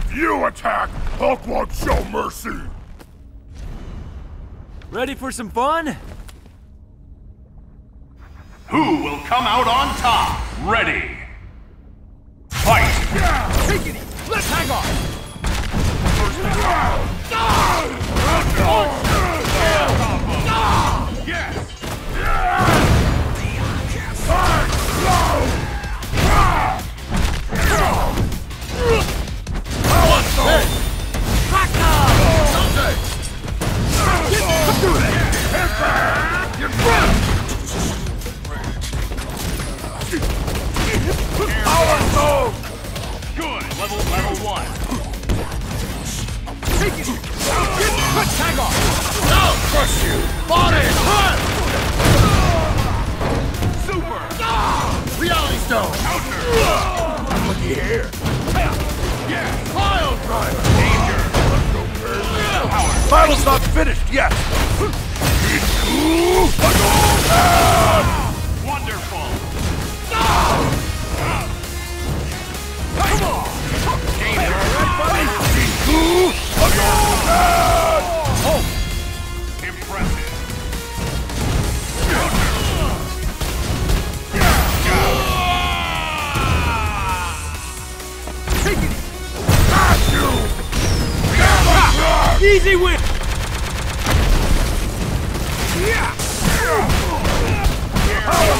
If you attack, Hulk won't show mercy! Ready for some fun? Who will come out on top? Ready! Fight! Yeah, Take it easy! Let's hang on! Good! Level, one. Take it easy! Let's hang! I'll crush you! Body! Super! Reality Stone! Counter. Looky here! Yes! Pile Driver! Danger! Power! Battle's not finished yet! Take it easy! Win! Power